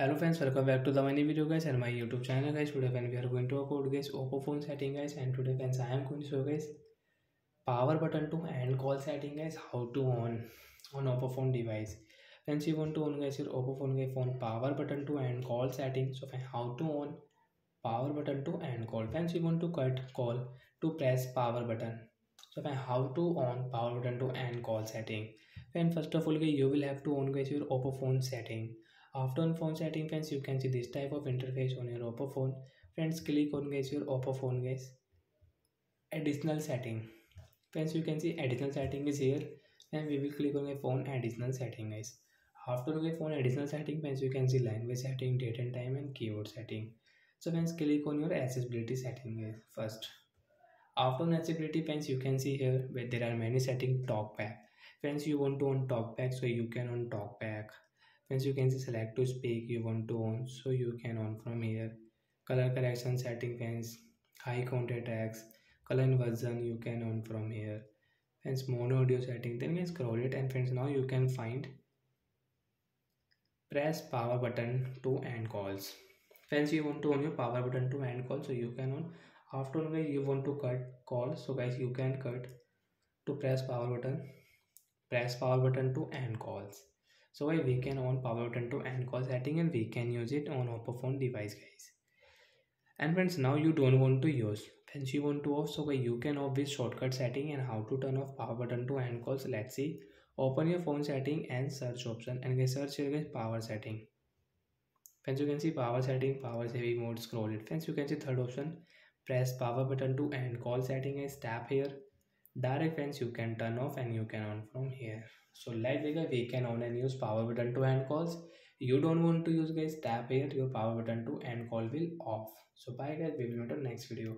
Hello friends welcome back to the my video guys and my YouTube channel guys today when we are going to accord guys Oppo phone setting guys and today friends I am going to show guys power button to end call setting guys how to on on Oppo phone device friends you want to on guys your Oppo phone के phone power button to end call setting so how to on power button to end call friends you want to cut call to press power button so how to on power button to end call setting friend first of all you will have to on guys your Oppo phone setting after on phone setting friends you can see this type of interface on your oppo phone. Friends click on guys your oppo phone guys. Additional setting. Friends you can see additional setting is here. And we will click on my phone additional setting guys. After the phone additional setting friends you can see language setting date and time and keyboard setting. So friends click on your accessibility setting guys first. After on accessibility friends you can see here where there are many setting talkback. Friends you want to on talkback so you can on talkback once you can see select to speak you want to on so you can on from here. Color correction setting fans high contrast text color inversion you can on from here. Friends mono audio setting. Then you scroll it and friends now you can find press power button to end calls. Friends you want to on your power button to end call so you can on. After you want to cut call so guys you can cut to press power button. Press power button to end calls so we can on power button to end call setting and we can use it on oppo phone device guys. And friends now you don't want to use. Friends you want to off so you can off this shortcut setting and how to turn off power button to end calls. Let's see. Open your phone setting and search option. And guys search here guys power setting. Friends you can see power setting power saving mode scroll it. Friends you can see third option. Press power button to end call setting guys. Tap here direct friends you can turn off and you can on from here. So like guys we can on and use power button to end calls. You don't want to use guys tap here your power button to end call will off. So bye guys. We will meet on next video